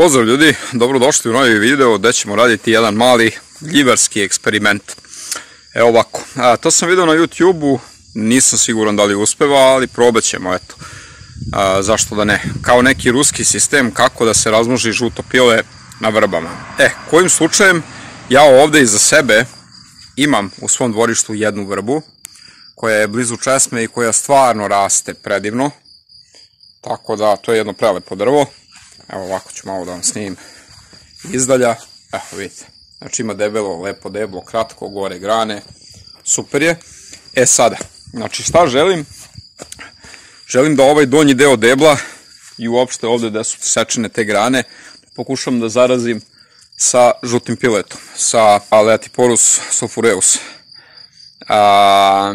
Pozdrav ljudi, dobrodošli u novi video gde ćemo raditi jedan mali gljivarski eksperiment. Evo ovako, to sam video na YouTube-u, nisam siguran da li uspeva, ali probat ćemo, eto. A, zašto da ne? Kao neki ruski sistem kako da se razmnoži žuto pile na vrbama. E, kojim slučajem, ja ovde iza sebe imam u svom dvorištu jednu vrbu, koja je blizu česme i koja stvarno raste predivno. Tako da, to je jedno prelepo drvo. Evo ovako ću malo da vam snimim izdalja. Evo vidite. Znači ima debelo, lepo deblo, kratko, gore grane. Super je. E sada, znači šta želim? Želim da ovaj donji deo debla i uopšte ovde gde su sečene te grane pokušam da zarazim sa žutim piletom, sa Aleatiporus sulfureus. A,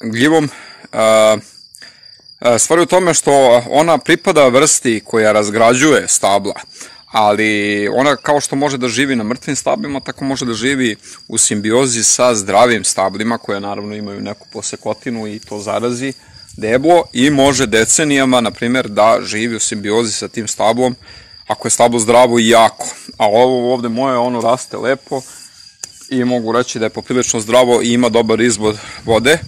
gljivom a, Stvar je u tome što ona pripada vrsti koja razgrađuje stabla, ali ona kao što može da živi na mrtvim stablima, tako može da živi u simbiozi sa zdravim stablima, koje naravno imaju neku posekotinu i to zarazi deblo i može decenijama, na primjer, da živi u simbiozi sa tim stablom, ako je stablo zdravo i jako. A ovo ovde moje, ono raste lepo i mogu reći da je poprilično zdravo i ima dobar izvod vode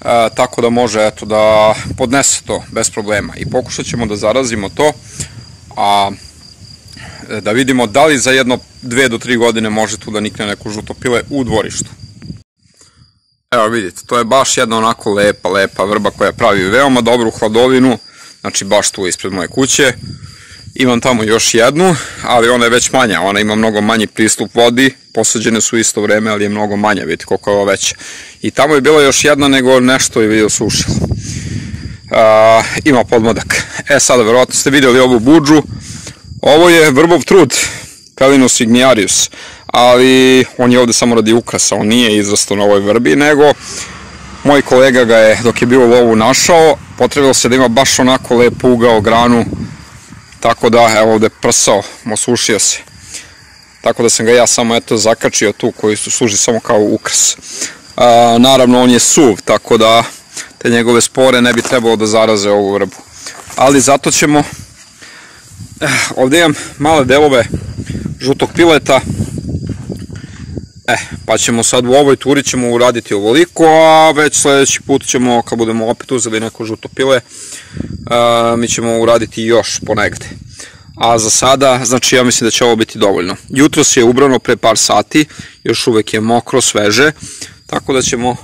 e, tako da može eto, da podnese to bez problema i pokušat ćemo da zarazimo to, a e, da vidimo da li za jedno dve do tri godine može tu da nikne neko žuto pile u dvorištu. Evo vidite, to je baš jedna onako lepa, lepa vrba koja pravi veoma dobru hladovinu, znači baš tu ispred moje kuće. Imam tamo još jednu, ali ona je već manja, ona ima mnogo manji pristup vodi, posađene su isto vreme, ali je mnogo manja, vidite koliko je ovo veća. I tamo je bila još jedna, nego nešto je vidio sušilo. Uh, ima podmodak. E sada, verovatno ste vidjeli ovu buđu. Ovo je vrbov trud, Pelinus igniarius, ali on je ovde samo radi ukrasa, on nije izrastao na ovoj vrbi, nego moj kolega ga je, dok je bio u lovu našao, potrebilo se da ima baš onako lepo ugao granu, tako da, evo ovde prsao, osušio se tako da sam ga ja samo eto zakačio tu koji su služi samo kao ukras. A, naravno on je suv, tako da te njegove spore ne bi trebalo da zaraze ovu vrbu. Ali zato ćemo, eh, ovde imam male delove žutog pileta, E, pa ćemo sad u ovoj turi ćemo uraditi ovoliko, a već sledeći put ćemo, kad budemo opet uzeli neko žuto pile, a, mi ćemo uraditi još ponegde a za sada, znači ja mislim da će ovo biti dovoljno. Jutro se je ubrano pre par sati, još uvek je mokro, sveže, tako da ćemo,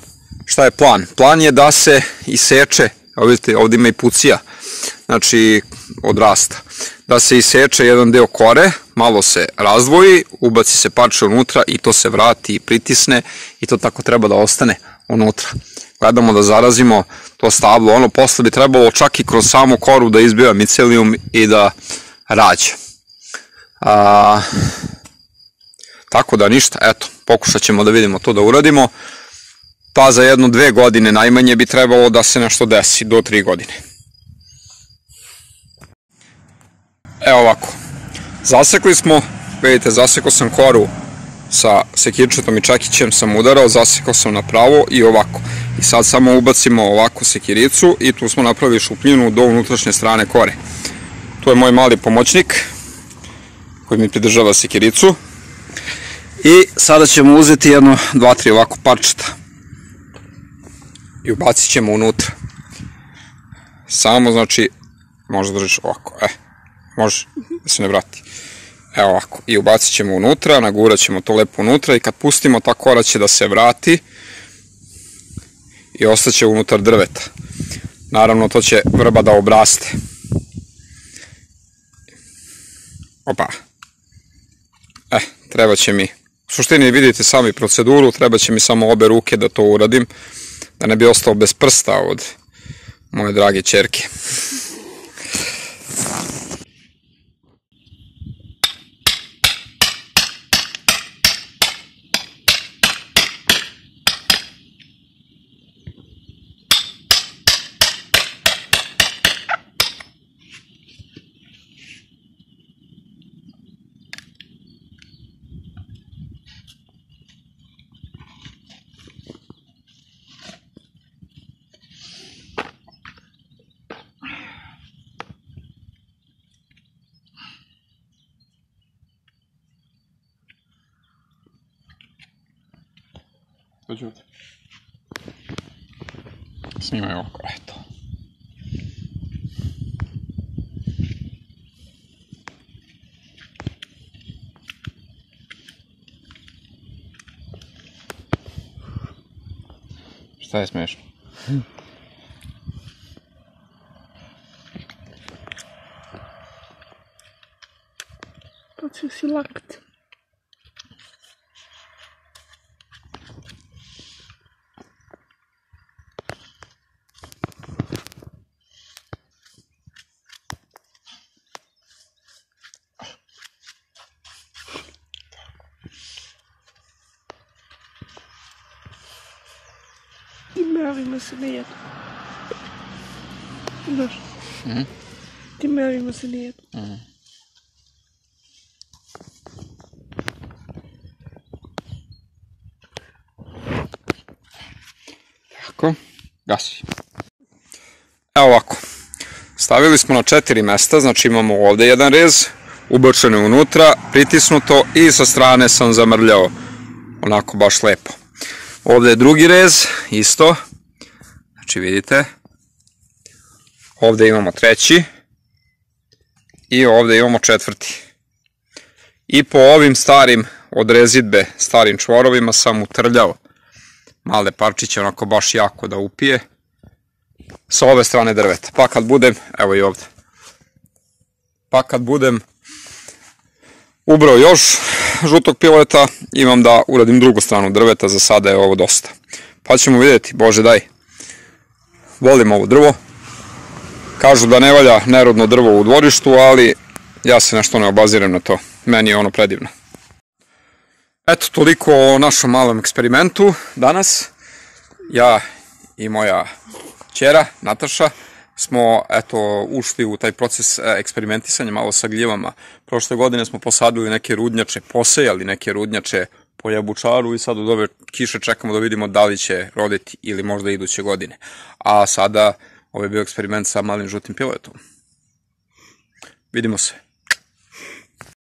šta je plan? Plan je da se iseče, evo vidite, ovdje ima i pucija, znači od rasta, da se iseče jedan deo kore, malo se razdvoji, ubaci se parče unutra i to se vrati i pritisne i to tako treba da ostane unutra. Gledamo da zarazimo to stablo, ono posle bi trebalo čak i kroz samu koru da izbiva micelijum i da rađa. A, tako da ništa, eto, pokušat ćemo da vidimo to da uradimo. Pa za jedno dve godine najmanje bi trebalo da se nešto desi, do tri godine. Evo ovako, zasekli smo, vidite, zasekao sam koru sa sekirčetom i čekićem sam udarao, zasekao sam na pravo i ovako. I sad samo ubacimo ovako sekiricu i tu smo napravili šupljinu do unutrašnje strane kore. Tu je moj mali pomoćnik koji mi pridržava sekiricu. I sada ćemo uzeti jedno, dva, tri ovako parčeta. I ubacit ćemo unutra. Samo, znači, može držiš ovako, e, može da se ne vrati. Evo ovako, i ubacit ćemo unutra, nagurat ćemo to lepo unutra i kad pustimo ta kora će da se vrati i ostaće unutar drveta. Naravno, to će vrba da obraste. Opa. E, treba će mi, u suštini vidite sami proceduru, treba će mi samo obe ruke da to uradim, da ne bi ostao bez prsta od moje drage čerke. Dođi ovdje. Snimaj oko, eto. Šta je smešno? Bacio si lakt. Ti mravima se ne jedu. Znaš? Ti mravima se ne jedu. Tako, gasi. Evo ovako, stavili smo na četiri mesta, znači imamo ovde jedan rez, ubačen je unutra, pritisnuto i sa strane sam zamrljao, onako baš lepo. Ovde je drugi rez, isto, znači vidite, ovde imamo treći i ovde imamo četvrti. I po ovim starim od rezidbe, starim čvorovima sam utrljao male parčiće, onako baš jako da upije sa ove strane drveta. Pa kad budem, evo i ovde, pa kad budem ubrao još žutog pileta, imam da uradim drugu stranu drveta, za sada je ovo dosta. Pa ćemo vidjeti, bože daj, volim ovo drvo, kažu da ne valja nerodno drvo u dvorištu, ali ja se nešto ne obazirem na to, meni je ono predivno. Eto, toliko o našom malom eksperimentu danas. Ja i moja ćera, Nataša, smo eto, ušli u taj proces e, eksperimentisanja malo sa gljivama. Prošle godine smo posadili neke rudnjače, posejali neke rudnjače po jabučaru i sad od ove kiše čekamo da vidimo da li će roditi ili možda iduće godine. A sada ovo je bio eksperiment sa malim žutim piletom. Vidimo se.